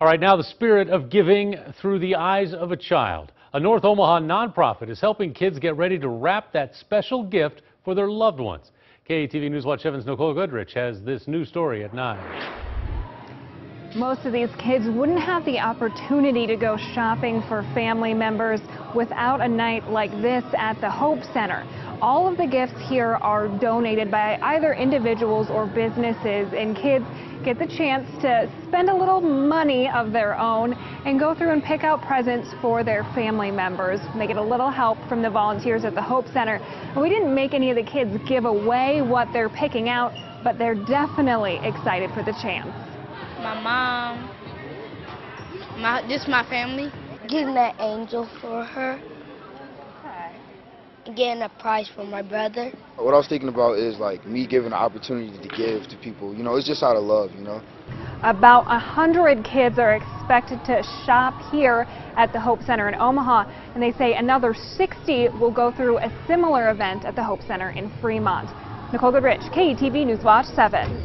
All right, now the spirit of giving through the eyes of a child. A North Omaha nonprofit is helping kids get ready to wrap that special gift for their loved ones. KETV News Watch 7's Nicole Goodrich has this new story at 9. Most of these kids wouldn't have the opportunity to go shopping for family members without a night like this at the Hope Center. All of the gifts here are donated by either individuals or businesses, and kids get the chance to spend a little money of their own and go through and pick out presents for their family members. They get a little help from the volunteers at the Hope Center. And we didn't make any of the kids give away what they're picking out, but they're definitely excited for the chance. My mom, my just my family. Getting that angel for her. Getting a prize for my brother. What I was thinking about is like me giving the opportunity to give to people. You know, it's just out of love, you know. About a 100 kids are expected to shop here at the Hope Center in Omaha, and they say another 60 will go through a similar event at the Hope Center in Fremont. Nicole Goodrich, KETV News Watch 7.